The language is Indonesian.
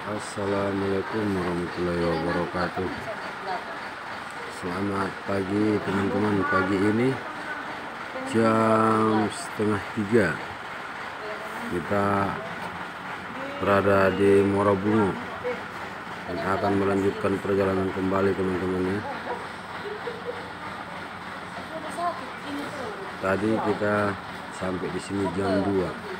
Assalamualaikum warahmatullahi wabarakatuh. Selamat pagi teman-teman. Pagi ini jam setengah tiga. Kita berada di Morobungo Dan akan melanjutkan perjalanan kembali teman-teman ya. Tadi kita sampai di sini jam 2